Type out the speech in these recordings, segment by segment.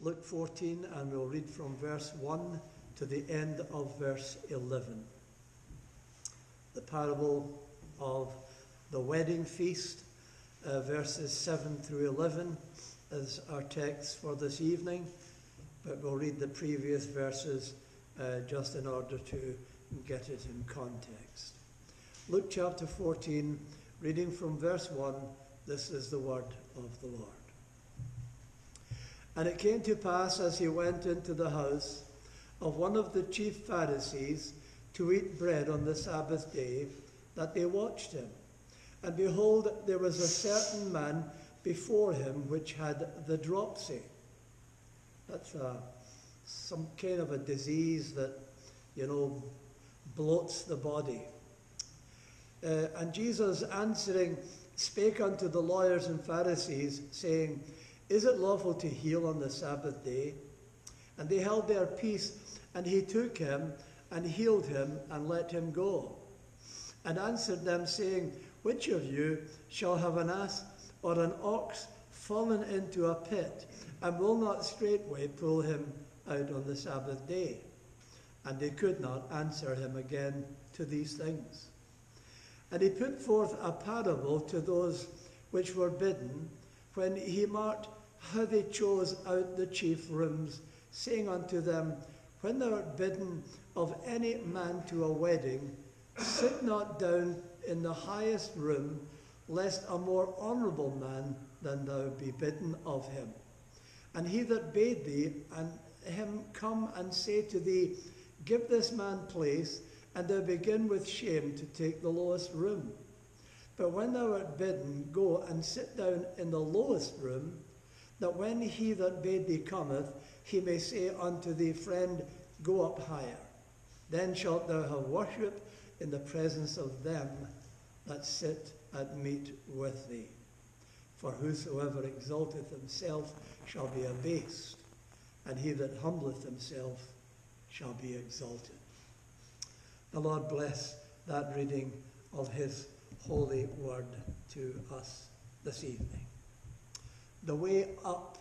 Luke 14, and we'll read from verse 1 to the end of verse 11. The parable of the wedding feast, uh, verses 7 through 11, is our text for this evening, but we'll read the previous verses uh, just in order to get it in context. Luke chapter 14, reading from verse 1, this is the word of the Lord. And it came to pass as he went into the house of one of the chief Pharisees to eat bread on the Sabbath day, that they watched him. And behold, there was a certain man before him which had the dropsy. That's a, some kind of a disease that, you know, bloats the body. Uh, and Jesus answering spake unto the lawyers and Pharisees, saying, Is it lawful to heal on the Sabbath day? And they held their peace, and he took him and healed him and let him go. And answered them, saying, Which of you shall have an ass or an ox fallen into a pit, and will not straightway pull him out on the Sabbath day? And they could not answer him again to these things. And he put forth a parable to those which were bidden, when he marked how they chose out the chief rooms, saying unto them, When thou art bidden of any man to a wedding, sit not down in the highest room, lest a more honourable man than thou be bidden of him. And he that bade thee and him come and say to thee, Give this man place, and thou begin with shame to take the lowest room. But when thou art bidden, go and sit down in the lowest room, that when he that bade thee cometh, he may say unto thee, Friend, go up higher. Then shalt thou have worship in the presence of them that sit at meat with thee. For whosoever exalteth himself shall be abased, and he that humbleth himself shall be exalted. The Lord bless that reading of His holy word to us this evening. The way up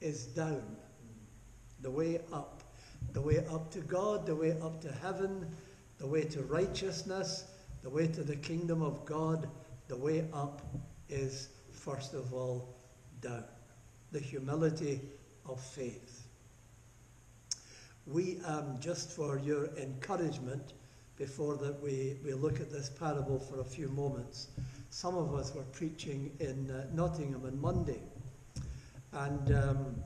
is down. The way up. The way up to God, the way up to heaven, the way to righteousness, the way to the kingdom of God, the way up is first of all down. The humility of faith. We, um, just for your encouragement, before that we, we look at this parable for a few moments. Some of us were preaching in uh, Nottingham on Monday, and um,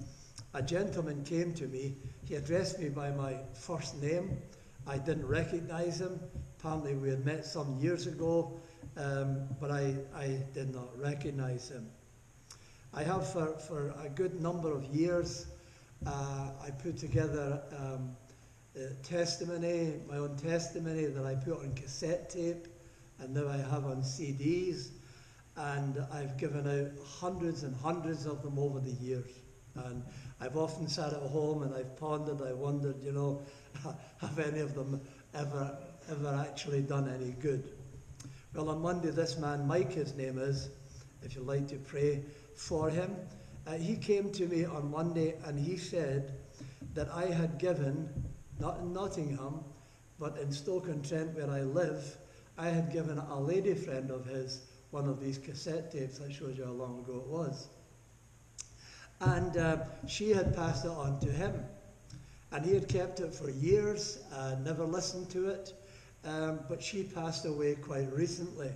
a gentleman came to me. He addressed me by my first name. I didn't recognize him. Apparently, we had met some years ago, um, but I, I did not recognize him. I have, for, for a good number of years, uh, I put together um, testimony, my own testimony that I put on cassette tape and now I have on CDs. And I've given out hundreds and hundreds of them over the years. And I've often sat at home and I've pondered, I wondered, you know, have any of them ever, ever actually done any good? Well, on Monday, this man, Mike, his name is, if you'd like to pray for him, uh, he came to me on Monday and he said that I had given not in Nottingham, but in Stoke-on-Trent where I live, I had given a lady friend of his one of these cassette tapes. I showed you how long ago it was. And uh, she had passed it on to him. And he had kept it for years, uh, never listened to it. Um, but she passed away quite recently,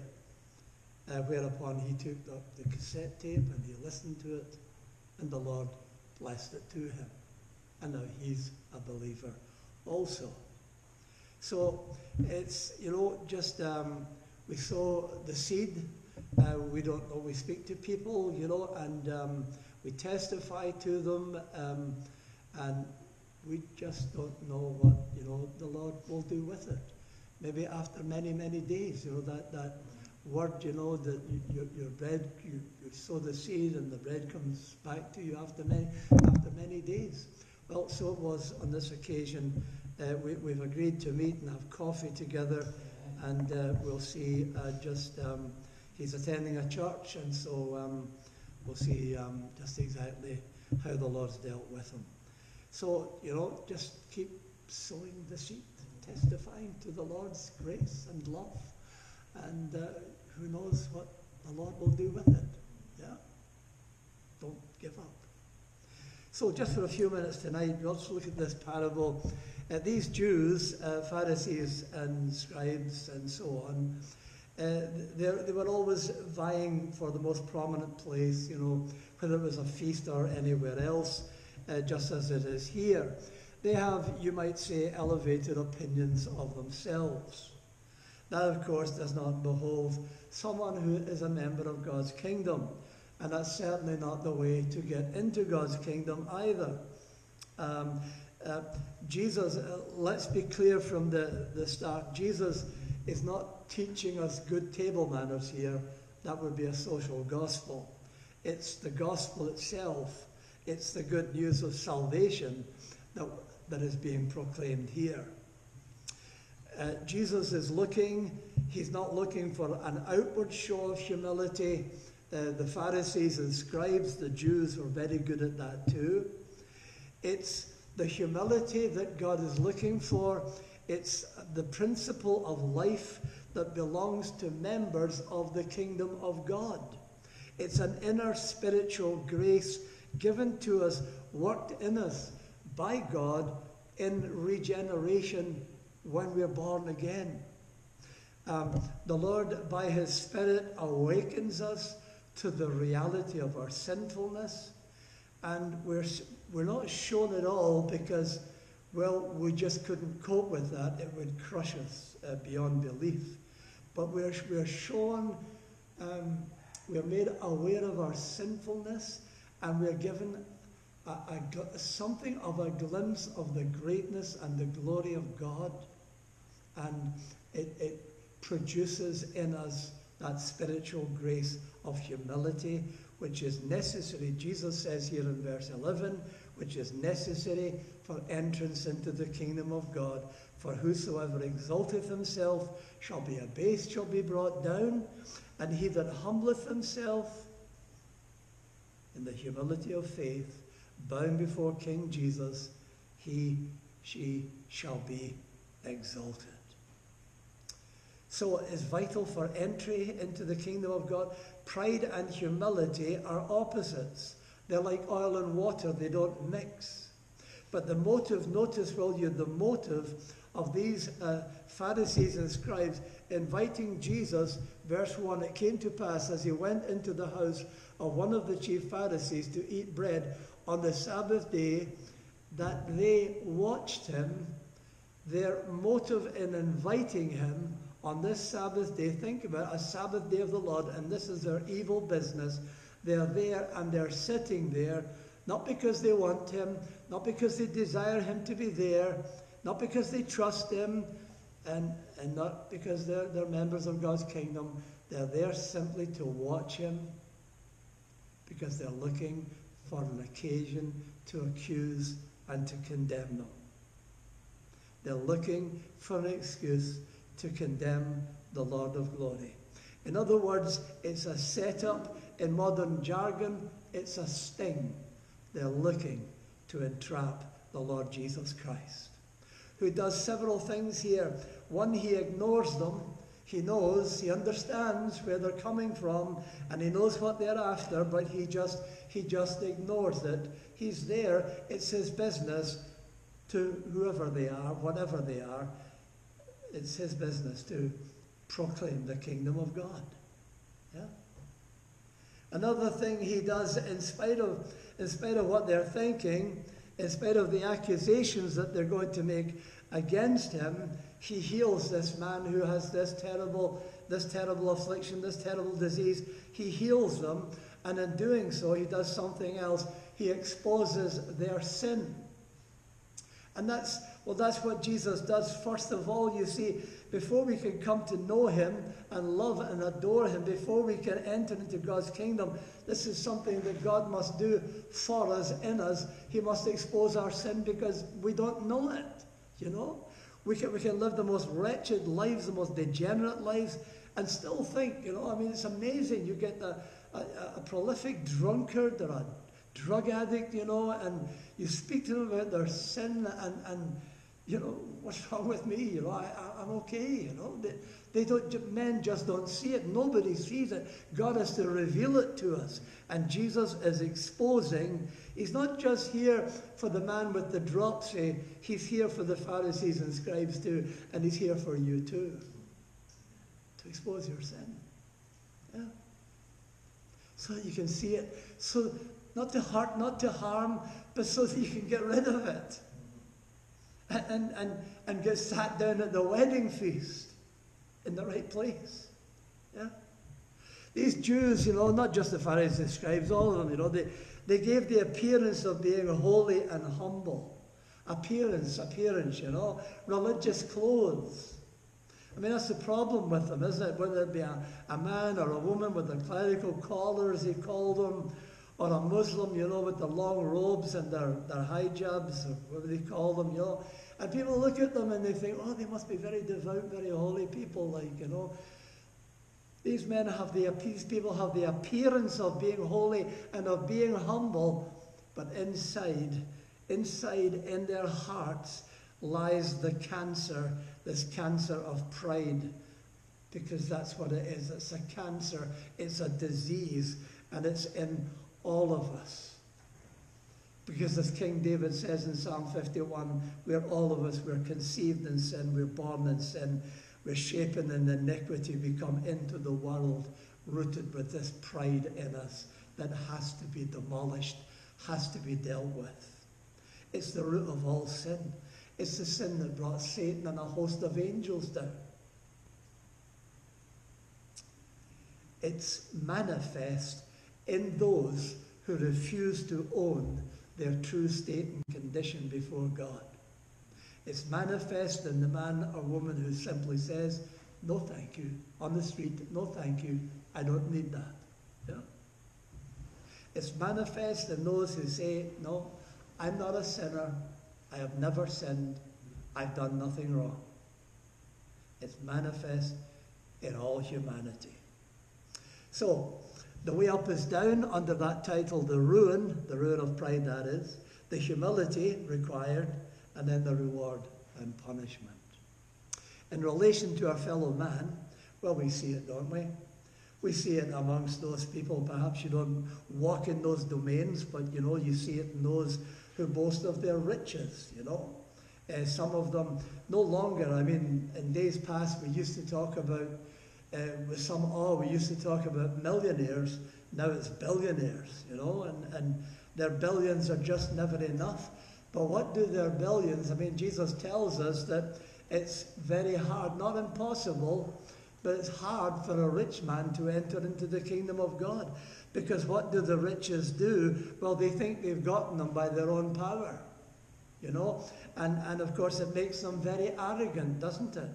uh, whereupon he took up the cassette tape and he listened to it, and the Lord blessed it to him. And now he's a believer also. So it's, you know, just um, we saw the seed. Uh, we don't always speak to people, you know, and um, we testify to them, um, and we just don't know what, you know, the Lord will do with it. Maybe after many, many days, you know, that, that word, you know, that your, your bread, you, you sow the seed and the bread comes back to you after many, after many days. Well, so it was on this occasion. Uh, we, have agreed to meet and have coffee together, and uh, we'll see. Uh, just um, he's attending a church, and so um, we'll see um, just exactly how the Lord's dealt with him. So, you know, just keep sowing the seed, testifying to the Lord's grace and love. And uh, who knows what the Lord will do with it. Yeah? Don't give up. So, just for a few minutes tonight, let's look at this parable. Uh, these Jews, uh, Pharisees and scribes and so on, uh, they were always vying for the most prominent place, you know, whether it was a feast or anywhere else, uh, just as it is here. They have, you might say, elevated opinions of themselves. That, of course, does not behove someone who is a member of God's kingdom. And that's certainly not the way to get into God's kingdom either. Um, uh, Jesus, uh, let's be clear from the, the start, Jesus is not teaching us good table manners here. That would be a social gospel. It's the gospel itself, it's the good news of salvation that, that is being proclaimed here. Uh, Jesus is looking, he's not looking for an outward show of humility. Uh, the Pharisees and scribes, the Jews, were very good at that too. It's the humility that God is looking for. It's the principle of life that belongs to members of the kingdom of God. It's an inner spiritual grace given to us, worked in us by God in regeneration when we're born again. Um, the Lord, by His Spirit, awakens us to the reality of our sinfulness, and we're, we're not shown it all because, well, we just couldn't cope with that. It would crush us uh, beyond belief. But we're, we're shown, um, we're made aware of our sinfulness, and we're given a, a, something of a glimpse of the greatness and the glory of God and it, it produces in us that spiritual grace of humility, which is necessary, Jesus says here in verse 11, which is necessary for entrance into the kingdom of God. For whosoever exalteth himself shall be abased, shall be brought down, and he that humbleth himself in the humility of faith, bound before King Jesus, he, she shall be exalted. So it is vital for entry into the kingdom of God. Pride and humility are opposites. They're like oil and water, they don't mix. But the motive, notice, will you, the motive of these uh, Pharisees and scribes inviting Jesus, verse 1 It came to pass as he went into the house of one of the chief Pharisees to eat bread on the Sabbath day that they watched him. Their motive in inviting him on this Sabbath day, think about a Sabbath day of the Lord, and this is their evil business. They're there and they're sitting there, not because they want Him, not because they desire Him to be there, not because they trust Him, and, and not because they're, they're members of God's kingdom. They're there simply to watch Him because they're looking for an occasion to accuse and to condemn them. They're looking for an excuse to condemn the Lord of glory. In other words, it's a setup. In modern jargon, it's a sting. They're looking to entrap the Lord Jesus Christ, who does several things here. One, he ignores them. He knows, he understands where they're coming from, and he knows what they're after, but he just he just ignores it. He's there. It's his business to whoever they are, whatever they are, it's his business to proclaim the kingdom of God. Another thing he does, in spite of, in spite of what they're thinking, in spite of the accusations that they're going to make against him, he heals this man who has this terrible, this terrible affliction, this terrible disease. He heals them, and in doing so, he does something else. He exposes their sin. And that's well, that's what Jesus does. First of all, you see, before we can come to know Him and love and adore Him, before we can enter into God's kingdom, this is something that God must do for us, in us. He must expose our sin because we don't know it, you know? We can, we can live the most wretched lives, the most degenerate lives, and still think, you know, I mean, it's amazing. You get a, a, a prolific drunkard or a drug addict, you know, and you speak to them about their sin and, and you know, what's wrong with me? You know, I, am okay, you know. They, they don't, men just don't see it. Nobody sees it. God has to reveal it to us. And Jesus is exposing, he's not just here for the man with the dropsy, eh, he's here for the Pharisees and scribes too, and he's here for you too. To expose your sin. Yeah. So that you can see it. So not to hurt, not to harm, but so that you can get rid of it. And, and, and get sat down at the wedding feast in the right place. Yeah? These Jews, you know, not just the Pharisees, the scribes, all of them, you know, they, they gave the appearance of being holy and humble. Appearance, appearance, you know, religious clothes. I mean, that's the problem with them, isn't it? Whether it be a, a man or a woman with the clerical collars, he called them, or a Muslim, you know, with the long robes and their, their hijabs, or whatever they call them, you know. And people look at them and they think, oh, they must be very devout, very holy people, like, you know. These men have the, these people have the appearance of being holy and of being humble, but inside, inside in their hearts lies the cancer, this cancer of pride. Because that's what it is. It's a cancer, it's a disease, and it's in all of us. Because as King David says in Psalm 51, we're all of us, we're conceived in sin, we're born in sin, we're shapen in iniquity, we come into the world rooted with this pride in us that has to be demolished, has to be dealt with. It's the root of all sin. It's the sin that brought Satan and a host of angels down. It's manifest in those who refuse to own their true state and condition before God. It's manifest in the man or woman who simply says, No, thank you. On the street, no, thank you. I don't need that. Yeah? It's manifest in those who say, No, I'm not a sinner. I have never sinned. I've done nothing wrong. It's manifest in all humanity. So, the way up is down under that title, the ruin, the ruin of pride that is, the humility required, and then the reward and punishment. In relation to our fellow man, well, we see it, don't we? We see it amongst those people. Perhaps you don't walk in those domains, but you know, you see it in those who boast of their riches, you know. Uh, some of them no longer, I mean, in days past, we used to talk about uh, with some awe, we used to talk about millionaires. Now it's billionaires, you know, and, and their billions are just never enough. But what do their billions? I mean, Jesus tells us that it's very hard, not impossible, but it's hard for a rich man to enter into the kingdom of God. Because what do the riches do? Well, they think they've gotten them by their own power, you know? And, and of course, it makes them very arrogant, doesn't it?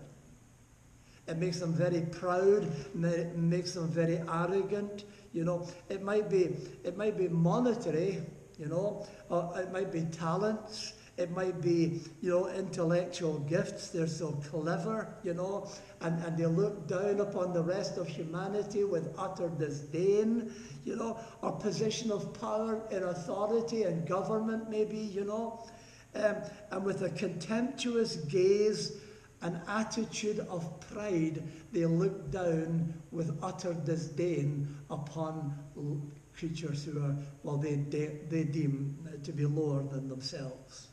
It makes them very proud, it makes them very arrogant. You know, it might be, it might be monetary, you know, or it might be talents, it might be, you know, intellectual gifts. They're so clever, you know, and, and they look down upon the rest of humanity with utter disdain, you know, or position of power in authority and government, maybe, you know, um, and with a contemptuous gaze an attitude of pride, they look down with utter disdain upon creatures who are, well, they, de- they deem to be lower than themselves.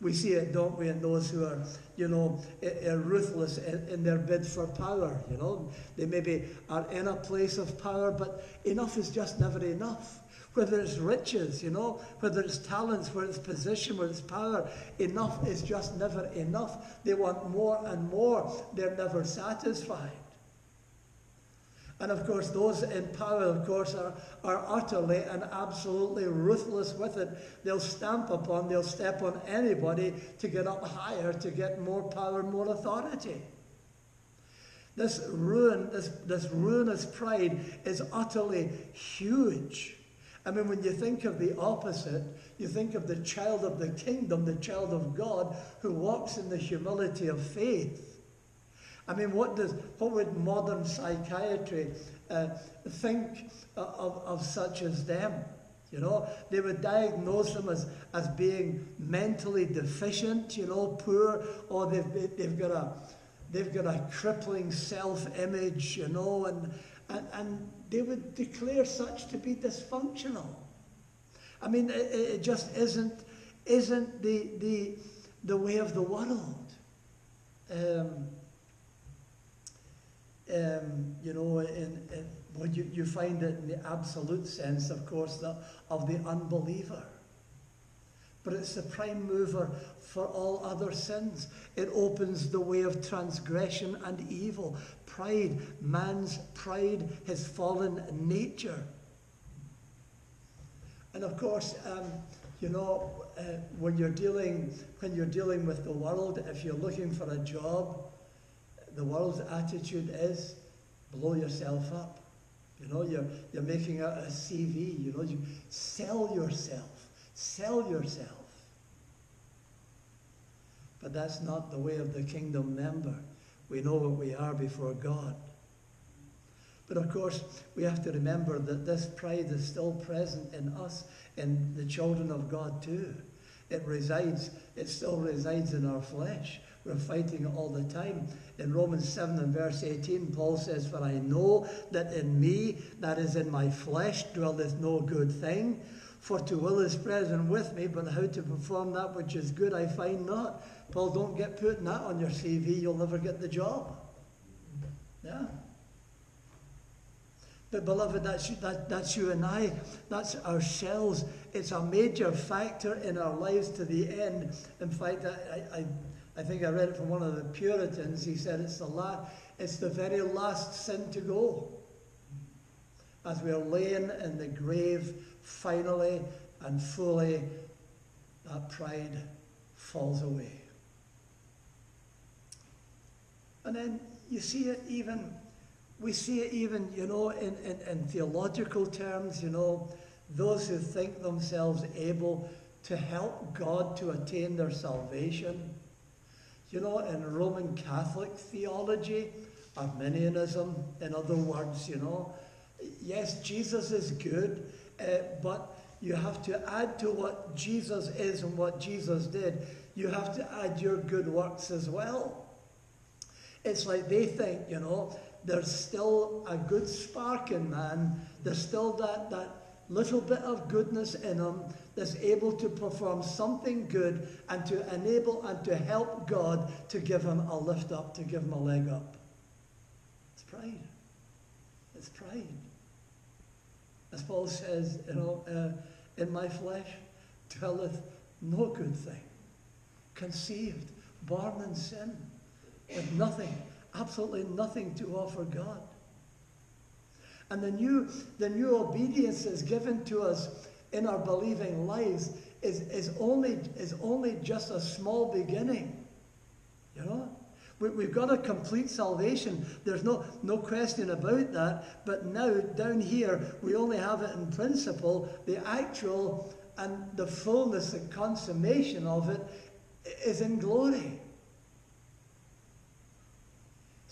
We see it, don't we, in those who are, you know, ruthless in, in their bid for power. You know, they maybe are in a place of power, but enough is just never enough whether it's riches, you know, whether it's talents, whether it's position, whether it's power. Enough is just never enough. They want more and more. They're never satisfied. And of course, those in power, of course, are, are utterly and absolutely ruthless with it. They'll stamp upon, they'll step on anybody to get up higher, to get more power, more authority. This ruin, this, this ruinous pride is utterly huge. I mean, when you think of the opposite, you think of the child of the kingdom, the child of God, who walks in the humility of faith. I mean, what does what would modern psychiatry uh, think of, of such as them? You know, they would diagnose them as, as being mentally deficient, you know, poor, or they've, they've, got, a, they've got a crippling self image, you know, and, and, and they would declare such to be dysfunctional. I mean, it, it just isn't, isn't the, the, the way of the world. Um, um, you know, in, in well, you, you find it in the absolute sense, of course, the, of the unbeliever. But it's the prime mover for all other sins. It opens the way of transgression and evil. Pride, man's pride, his fallen nature. And of course, um, you know, uh, when you're dealing when you're dealing with the world, if you're looking for a job, the world's attitude is blow yourself up. You know, you're, you're making a, a CV, you know, you sell yourself, sell yourself. But that's not the way of the kingdom member. We know what we are before God. But of course, we have to remember that this pride is still present in us, in the children of God too. It resides, it still resides in our flesh. We're fighting it all the time. In Romans 7 and verse 18, Paul says, For I know that in me, that is in my flesh, dwelleth no good thing. For to will is present with me, but how to perform that which is good I find not. Paul, don't get putting that on your CV, you'll never get the job. Yeah. But, beloved, that's, that, that's you and I. That's ourselves. It's a major factor in our lives to the end. In fact, I, I, I think I read it from one of the Puritans. He said it's the, la- it's the very last sin to go. As we're laying in the grave, finally and fully, that pride falls away. And then you see it even, we see it even, you know, in, in, in theological terms, you know, those who think themselves able to help God to attain their salvation you know, in Roman Catholic theology, Arminianism, in other words, you know, yes, Jesus is good, uh, but you have to add to what Jesus is and what Jesus did, you have to add your good works as well. It's like they think, you know, there's still a good spark in man, there's still that, that little bit of goodness in him that's able to perform something good and to enable and to help God to give him a lift up, to give him a leg up. It's pride. It's pride. As Paul says, you know, uh, in my flesh dwelleth no good thing, conceived, born in sin, with nothing, absolutely nothing to offer God. And the new, the new obedience is given to us in our believing lives is, is, only, is only just a small beginning. You know? We, we've got a complete salvation. There's no, no question about that. But now, down here, we only have it in principle. The actual and the fullness and consummation of it is in glory.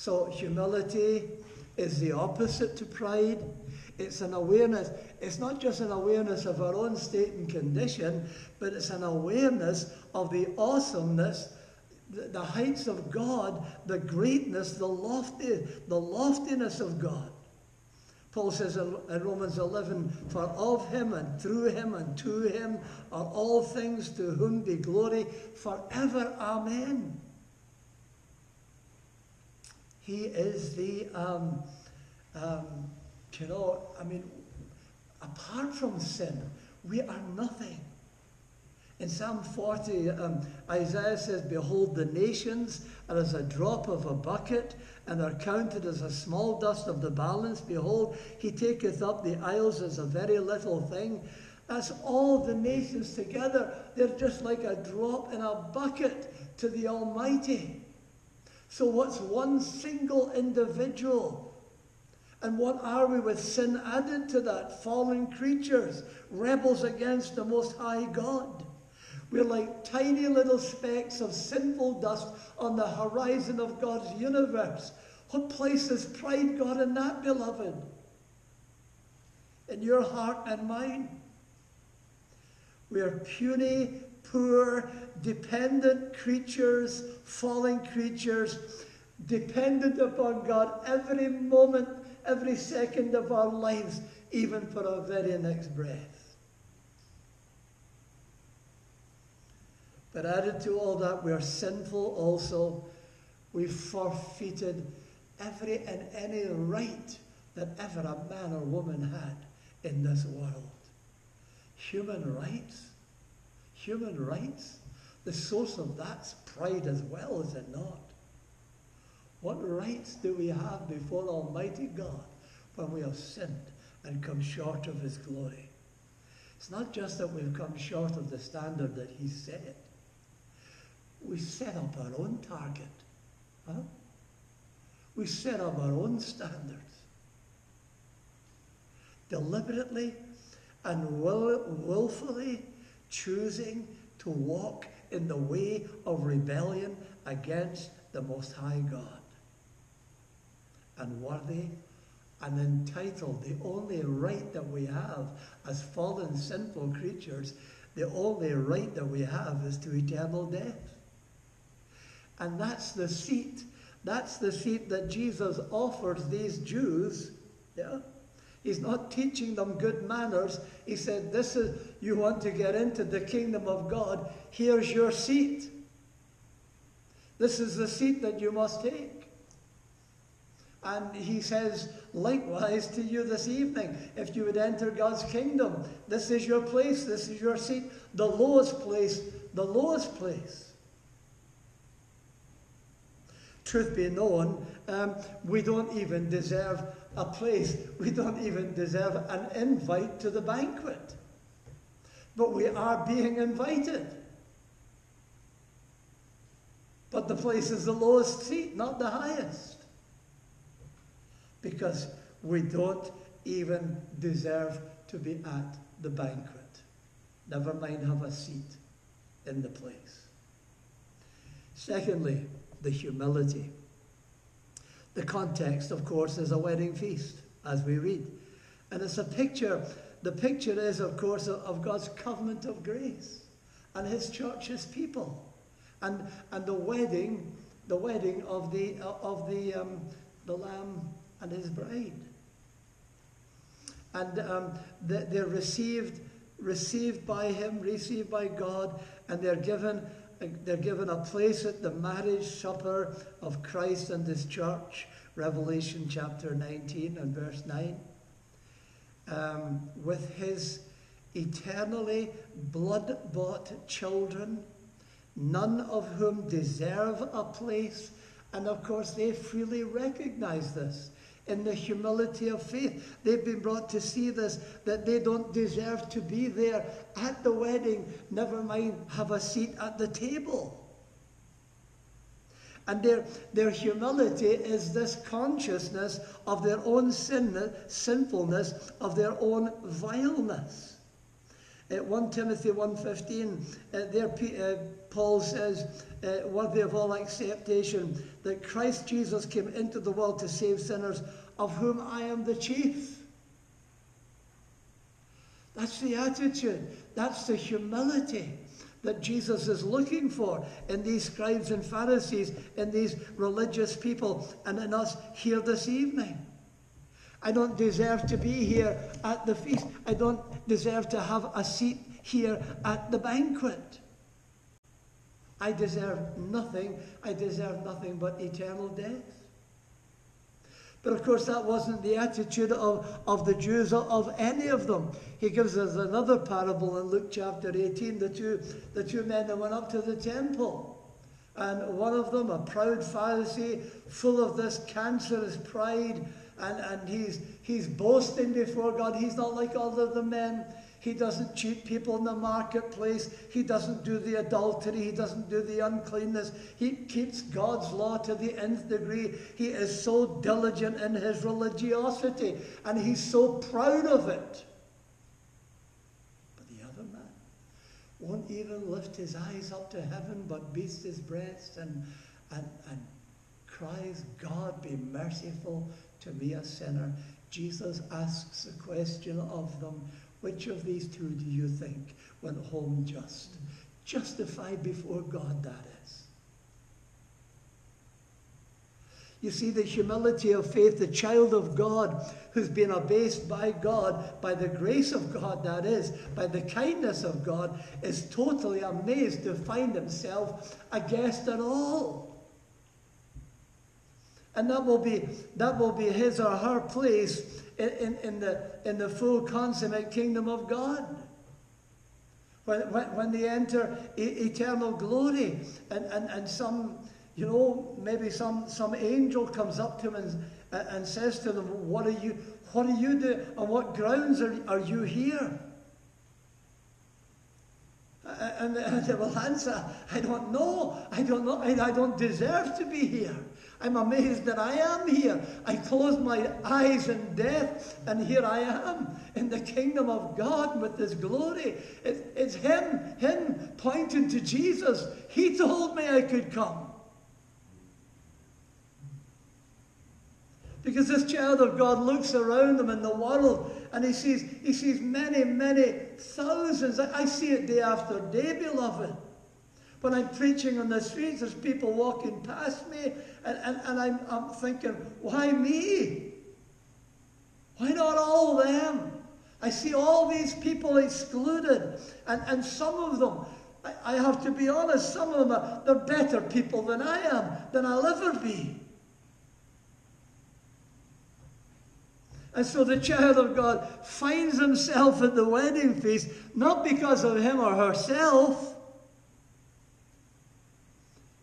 So, humility is the opposite to pride. It's an awareness. It's not just an awareness of our own state and condition, but it's an awareness of the awesomeness, the, the heights of God, the greatness, the lofty, the loftiness of God. Paul says in, in Romans 11, For of him and through him and to him are all things to whom be glory forever. Amen. He is the, um, um, you know, I mean, apart from sin, we are nothing. In Psalm 40, um, Isaiah says, Behold, the nations are as a drop of a bucket, and are counted as a small dust of the balance. Behold, he taketh up the isles as a very little thing. That's all the nations together. They're just like a drop in a bucket to the Almighty. So, what's one single individual? And what are we with sin added to that? Fallen creatures, rebels against the Most High God. We're like tiny little specks of sinful dust on the horizon of God's universe. What place has pride got in that, beloved? In your heart and mine? We are puny, poor, dependent creatures, falling creatures, dependent upon God every moment, every second of our lives, even for our very next breath. But added to all that, we are sinful also. We've forfeited every and any right that ever a man or woman had in this world. Human rights? Human rights? The source of that's pride as well, is it not? What rights do we have before Almighty God when we have sinned and come short of His glory? It's not just that we've come short of the standard that He set. We set up our own target. Huh? We set up our own standards. Deliberately and will, willfully choosing to walk in the way of rebellion against the Most High God. And worthy and entitled, the only right that we have as fallen sinful creatures, the only right that we have is to eternal death. And that's the seat, that's the seat that Jesus offers these Jews. Yeah? He's not teaching them good manners. He said, This is you want to get into the kingdom of God, here's your seat. This is the seat that you must take. And he says, likewise to you this evening, if you would enter God's kingdom, this is your place, this is your seat, the lowest place, the lowest place. Truth be known, um, we don't even deserve a place. We don't even deserve an invite to the banquet. But we are being invited. But the place is the lowest seat, not the highest. Because we don't even deserve to be at the banquet. Never mind have a seat in the place. Secondly, the humility. The context, of course, is a wedding feast, as we read. And it's a picture, the picture is, of course, of God's covenant of grace and his church, his people. And, and the wedding, the wedding of the, of the, um, the Lamb and his bride. And um, they're received, received by him, received by God, and they're given they're given a place at the marriage supper of Christ and his church, Revelation chapter 19 and verse 9, um, with his eternally blood bought children, none of whom deserve a place. And of course, they freely recognize this in the humility of faith. They've been brought to see this, that they don't deserve to be there at the wedding, never mind have a seat at the table. And their, their humility is this consciousness of their own sin, sinfulness, of their own vileness. Uh, 1 Timothy 1.15, uh, there uh, Paul says, uh, worthy of all acceptation, that Christ Jesus came into the world to save sinners, of whom I am the chief. That's the attitude. That's the humility that Jesus is looking for in these scribes and Pharisees, in these religious people, and in us here this evening. I don't deserve to be here at the feast. I don't deserve to have a seat here at the banquet. I deserve nothing. I deserve nothing but eternal death. But of course, that wasn't the attitude of, of the Jews or of any of them. He gives us another parable in Luke chapter 18 the two, the two men that went up to the temple. And one of them, a proud Pharisee, full of this cancerous pride, and, and he's, he's boasting before God. He's not like all of the men. He doesn't cheat people in the marketplace. He doesn't do the adultery. He doesn't do the uncleanness. He keeps God's law to the nth degree. He is so diligent in his religiosity and he's so proud of it. But the other man won't even lift his eyes up to heaven but beats his breast and, and, and cries, God, be merciful to me, a sinner. Jesus asks a question of them Which of these two do you think went home just? Justified before God, that is. You see, the humility of faith, the child of God who's been abased by God, by the grace of God, that is, by the kindness of God, is totally amazed to find himself a guest at all. And that will be, that will be his or her place in, in, in the, in the full consummate kingdom of God. When, when, when they enter e- eternal glory and, and, and some you know, maybe some, some angel comes up to him and, and says to them, What are you, what are you doing? On what grounds are, are you here? And, they will answer, I don't know. I don't know. I, I don't deserve to be here. I'm amazed that I am here. I closed my eyes in death, and here I am in the kingdom of God with His glory. It, it's Him, Him pointing to Jesus. He told me I could come. Because this child of God looks around him in the world and he sees, he sees many, many thousands. I see it day after day, beloved. When I'm preaching on the streets, there's people walking past me, and, and, and I'm, I'm thinking, why me? Why not all of them? I see all these people excluded, and, and some of them, I, I have to be honest, some of them are they're better people than I am, than I'll ever be. And so the child of God finds himself at the wedding feast, not because of him or herself,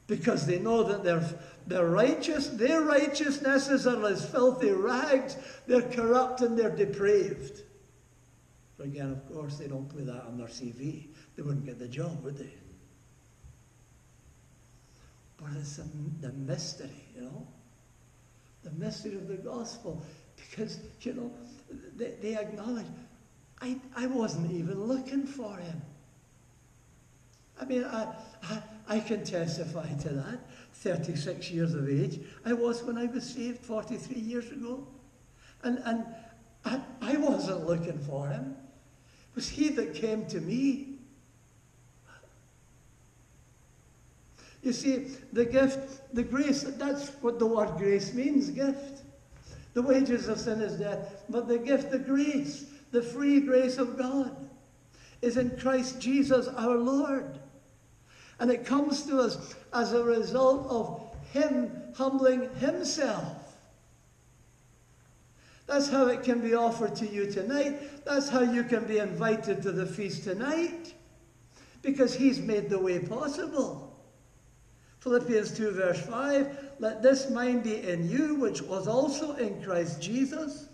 because they know that they're, they're righteous, their righteousnesses are as filthy rags, they're corrupt and they're depraved. But again, of course, they don't put that on their CV. They wouldn't get the job, would they? But it's the, the mystery, you know? The mystery of the gospel. Because, you know, they, they acknowledge, I, I wasn't even looking for him. I mean, I, I can testify to that. 36 years of age, I was when I was saved 43 years ago. And, and I, I wasn't looking for him. It was he that came to me. You see, the gift, the grace, that's what the word grace means, gift. The wages of sin is death, but the gift, the grace, the free grace of God is in Christ Jesus our Lord. And it comes to us as a result of Him humbling Himself. That's how it can be offered to you tonight. That's how you can be invited to the feast tonight. Because He's made the way possible. Philippians 2, verse 5 Let this mind be in you, which was also in Christ Jesus,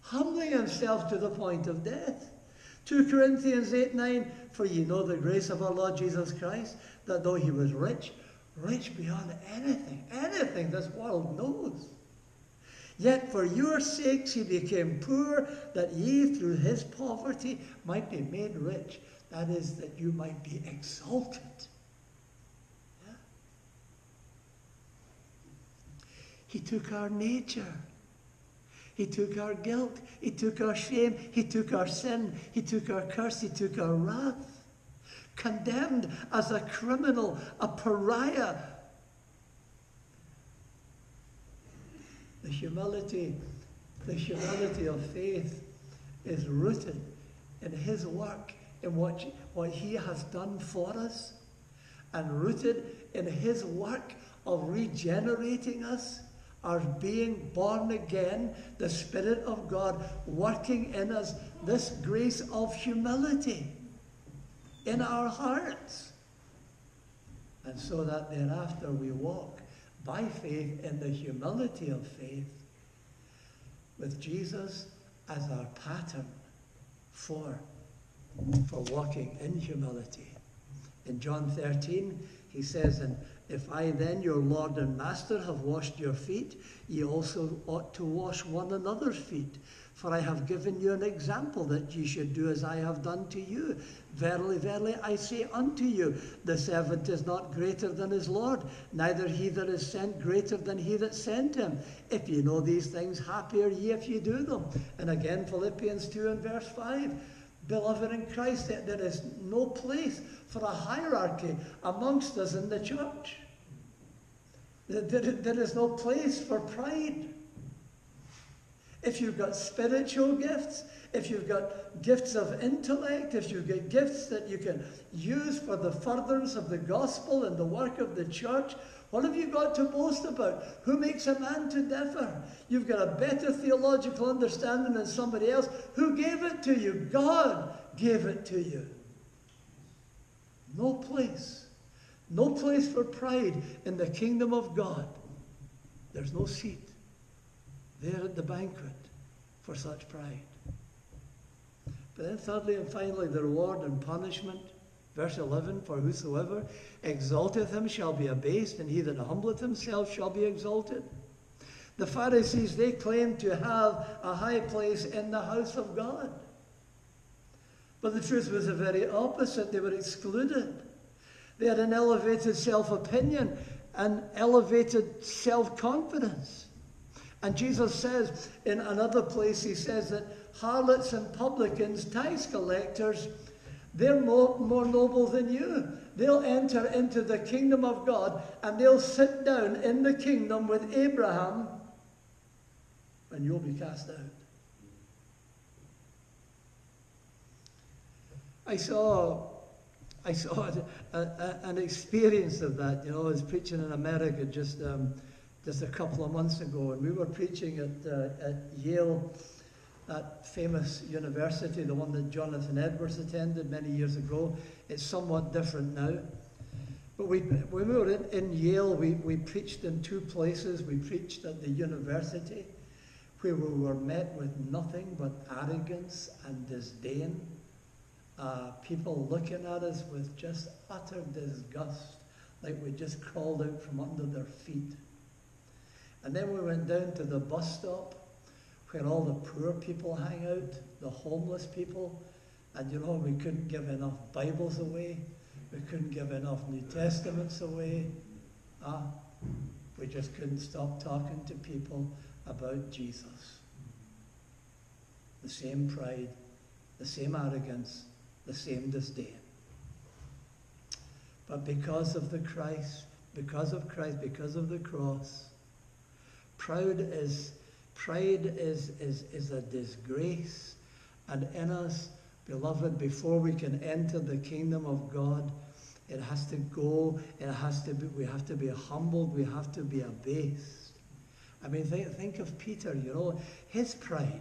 humbling himself to the point of death. 2 Corinthians 8, 9 For ye know the grace of our Lord Jesus Christ, that though he was rich, rich beyond anything, anything this world knows. Yet for your sakes he became poor, that ye through his poverty might be made rich. That is, that you might be exalted. He took our nature. He took our guilt. He took our shame. He took our sin. He took our curse. He took our wrath. Condemned as a criminal, a pariah. The humility, the humility of faith is rooted in his work, in what, what he has done for us, and rooted in his work of regenerating us are being born again, the Spirit of God working in us this grace of humility in our hearts. And so that thereafter we walk by faith in the humility of faith with Jesus as our pattern for, for walking in humility. In John 13, he says, and if I then, your Lord and Master, have washed your feet, ye also ought to wash one another's feet. For I have given you an example that ye should do as I have done to you. Verily, verily, I say unto you, the servant is not greater than his Lord, neither he that is sent greater than he that sent him. If ye know these things, happy are ye if ye do them. And again, Philippians 2 and verse 5. Beloved in Christ, that there is no place for a hierarchy amongst us in the church. There is no place for pride. If you've got spiritual gifts, if you've got gifts of intellect, if you've got gifts that you can use for the furtherance of the gospel and the work of the church, what have you got to boast about? Who makes a man to differ? You've got a better theological understanding than somebody else. Who gave it to you? God gave it to you. No place. No place for pride in the kingdom of God. There's no seat there at the banquet for such pride. But then, thirdly and finally, the reward and punishment. Verse 11 For whosoever exalteth him shall be abased, and he that humbleth himself shall be exalted. The Pharisees, they claimed to have a high place in the house of God. But the truth was the very opposite. They were excluded. They had an elevated self opinion, an elevated self confidence. And Jesus says in another place, He says that harlots and publicans, tax collectors, they're more, more noble than you. They'll enter into the kingdom of God and they'll sit down in the kingdom with Abraham and you'll be cast out. I saw, I saw a, a, an experience of that. You know, I was preaching in America just um, just a couple of months ago, and we were preaching at uh, at Yale, that famous university, the one that Jonathan Edwards attended many years ago. It's somewhat different now. But we, when we were in, in Yale, we, we preached in two places. We preached at the university, where we were met with nothing but arrogance and disdain uh, people looking at us with just utter disgust, like we just crawled out from under their feet. And then we went down to the bus stop where all the poor people hang out, the homeless people, and you know, we couldn't give enough Bibles away, we couldn't give enough New Testaments away. Ah, we just couldn't stop talking to people about Jesus. The same pride, the same arrogance, the same disdain. But because of the Christ, because of Christ, because of the cross, proud is pride is, is, is a disgrace. And in us, beloved, before we can enter the kingdom of God, it has to go, it has to be, we have to be humbled, we have to be abased. I mean, think, think of Peter, you know, his pride.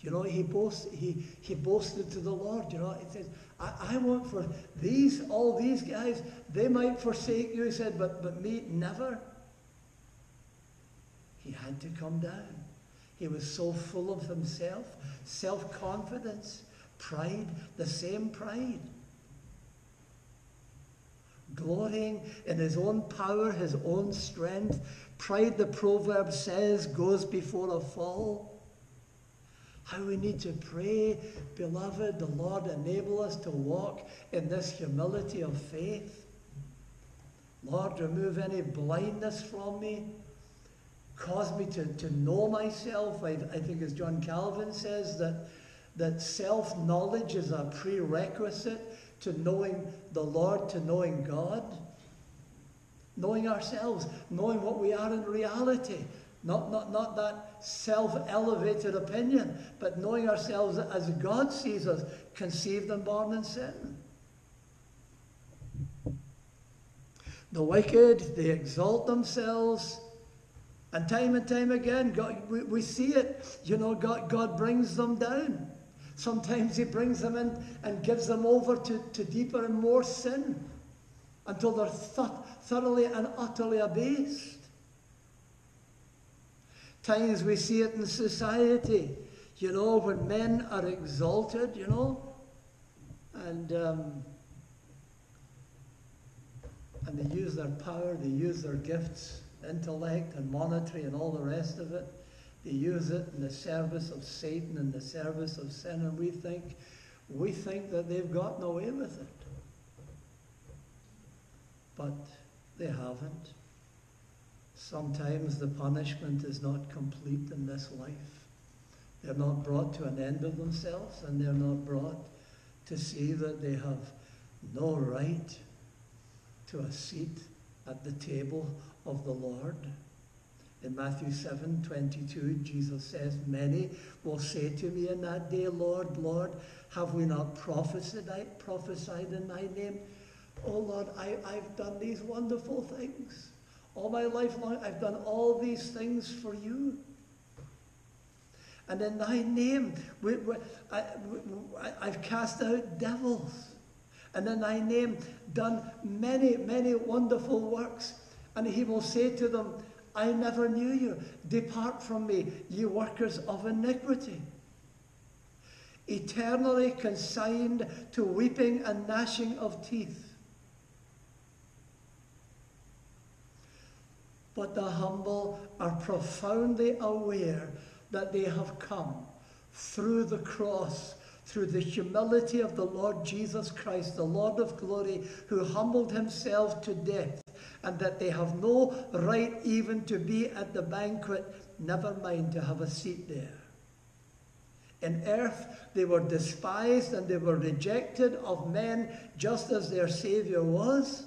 You know, he, boast, he, he boasted to the Lord, you know, he says, I, I want for these, all these guys, they might forsake you, he said, but, but me, never. He had to come down. He was so full of himself, self confidence, pride, the same pride. Glorying in his own power, his own strength. Pride, the proverb says, goes before a fall. How we need to pray, beloved, the Lord enable us to walk in this humility of faith. Lord, remove any blindness from me. Cause me to, to know myself. I, I think, as John Calvin says, that, that self knowledge is a prerequisite to knowing the Lord, to knowing God. Knowing ourselves, knowing what we are in reality, not, not, not that self elevated opinion, but knowing ourselves as God sees us, conceived and born in sin. The wicked, they exalt themselves. And time and time again, God, we, we see it. You know, God, God brings them down. Sometimes He brings them in and gives them over to, to deeper and more sin until they're th- thoroughly and utterly abased. Times we see it in society, you know, when men are exalted, you know, and um, and they use their power, they use their gifts, intellect and monetary and all the rest of it, They use it in the service of Satan, in the service of sin, and we think, we think that they've gotten away with it. But they haven't. Sometimes the punishment is not complete in this life. They're not brought to an end of themselves, and they're not brought to see that they have no right to a seat at the table of the Lord. In Matthew 7 22, Jesus says, Many will say to me in that day, Lord, Lord, have we not prophesied, prophesied in thy name? Oh Lord, I, I've done these wonderful things. All my life long, I've done all these things for you. And in thy name, we, we, I, have cast out devils. And in thy name, done many, many wonderful works. And he will say to them, I never knew you. Depart from me, ye workers of iniquity. Eternally consigned to weeping and gnashing of teeth. But the humble are profoundly aware that they have come through the cross, through the humility of the Lord Jesus Christ, the Lord of glory, who humbled himself to death, and that they have no right even to be at the banquet, never mind to have a seat there. In earth, they were despised and they were rejected of men just as their Saviour was,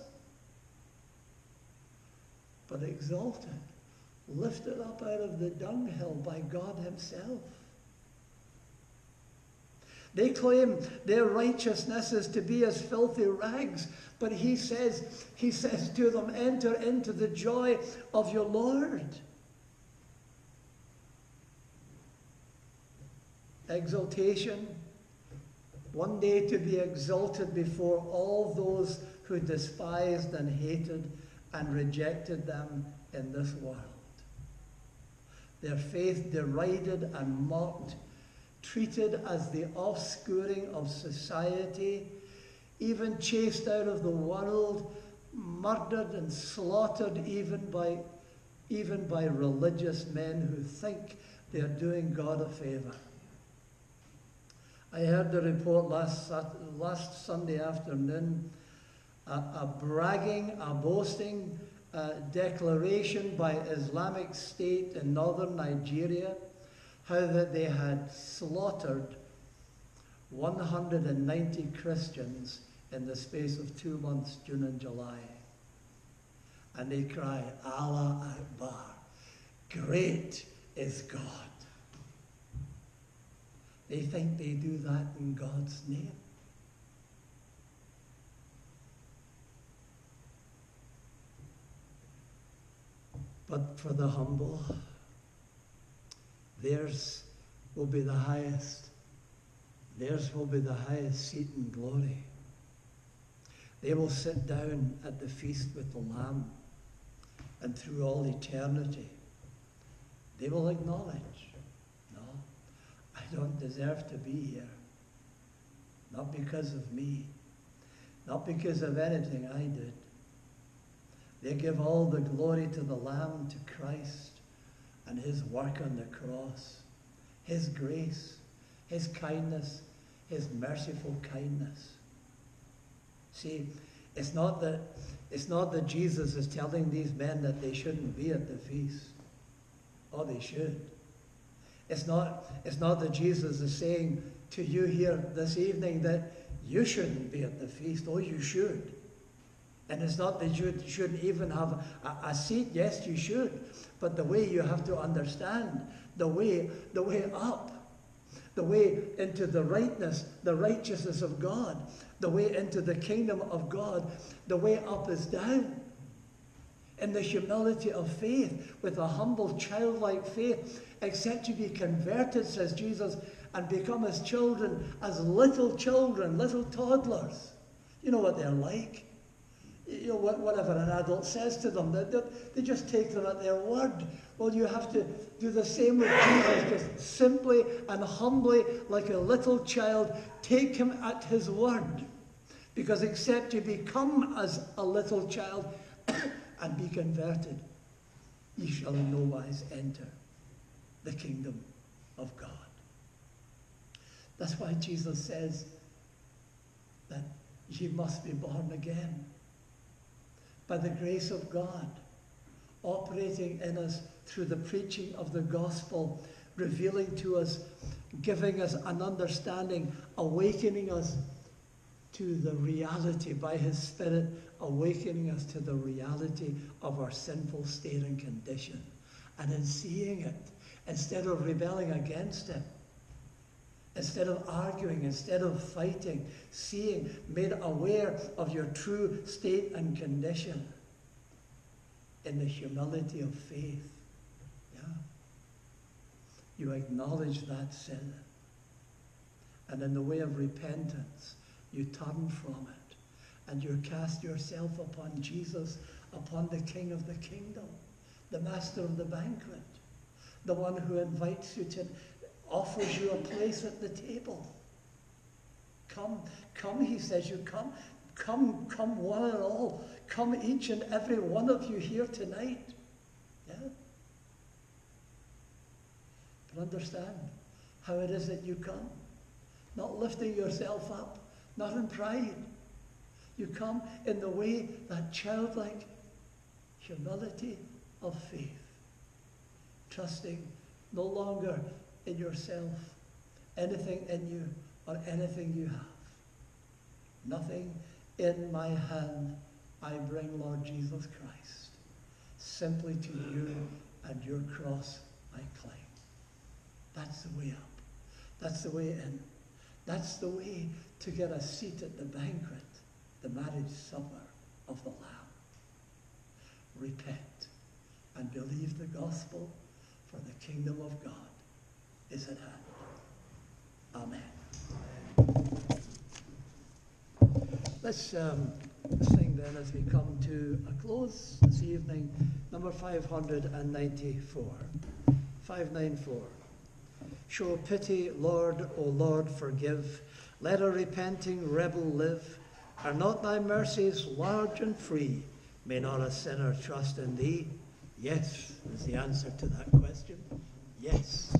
but exalted lifted up out of the dunghill by God Himself. They claim their righteousness is to be as filthy rags, but he says, he says to them, enter into the joy of your Lord. Exaltation, one day to be exalted before all those who despised and hated and rejected them in this world their faith derided and mocked, treated as the offscouring of society, even chased out of the world, murdered and slaughtered even by, even by religious men who think they're doing God a favor. I heard the report last, last Sunday afternoon, a, a bragging, a boasting, uh, declaration by Islamic State in northern Nigeria, how that they had slaughtered 190 Christians in the space of two months, June and July. And they cry, Allah Akbar, great is God. They think they do that in God's name. But for the humble, theirs will be the highest. Theirs will be the highest seat in glory. They will sit down at the feast with the Lamb, and through all eternity, they will acknowledge, no, I don't deserve to be here. Not because of me, not because of anything I did, they give all the glory to the Lamb, to Christ, and his work on the cross, his grace, his kindness, his merciful kindness. See, it's not that it's not that Jesus is telling these men that they shouldn't be at the feast. Oh, they should. It's not, it's not that Jesus is saying to you here this evening that you shouldn't be at the feast. Oh, you should. And it's not that you shouldn't even have a, a, seat. Yes, you should. But the way you have to understand, the way, the way up, the way into the rightness, the righteousness of God, the way into the kingdom of God, the way up is down. In the humility of faith, with a humble childlike faith, except you be converted, says Jesus, and become as children, as little children, little toddlers. You know what they're like you know, whatever an adult says to them, they, they just take them at their word. Well, you have to do the same with Jesus, just simply and humbly, like a little child, take him at his word. Because except you become as a little child and be converted, ye shall in no wise enter the kingdom of God. That's why Jesus says that ye must be born again by the grace of God, operating in us through the preaching of the gospel, revealing to us, giving us an understanding, awakening us to the reality by His Spirit, awakening us to the reality of our sinful state and condition. And in seeing it, instead of rebelling against it, instead of arguing, instead of fighting, seeing, made aware of your true state and condition in the humility of faith. Yeah. You acknowledge that sin. And in the way of repentance, you turn from it. And you cast yourself upon Jesus, upon the King of the kingdom, the master of the banquet, the one who invites you to offers you a place at the table. Come, come, he says, you come, come, come one and all. Come each and every one of you here tonight. Yeah? But understand how it is that you come. Not lifting yourself up, not in pride. You come in the way that childlike humility of faith, trusting no longer in yourself, anything in you, or anything you have. Nothing in my hand I bring, Lord Jesus Christ. Simply to you and your cross I cling. That's the way up. That's the way in. That's the way to get a seat at the banquet, the marriage supper of the Lamb. Repent and believe the gospel for the kingdom of God is at hand. Amen. Let's um, sing then as we come to a close this evening, number 594. 594. Show pity, Lord, O Lord, forgive. Let a repenting rebel live. Are not thy mercies large and free? May not a sinner trust in thee? Yes, is the answer to that question. Yes.